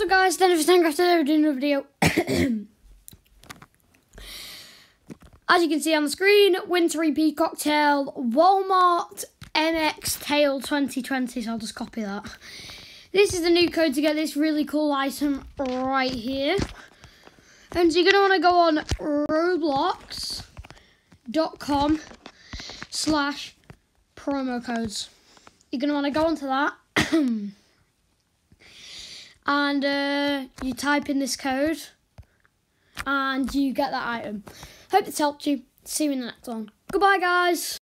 So guys, then if it's after doing a video. As you can see on the screen, Wintery Peacock Tail, Walmart MX Tail 2020. So I'll just copy that. This is the new code to get this really cool item right here. And you're going to want to go on roblox.com slash promo codes. You're going to want to go onto that. and uh, you type in this code and you get that item. Hope it's helped you. See you in the next one. Goodbye, guys.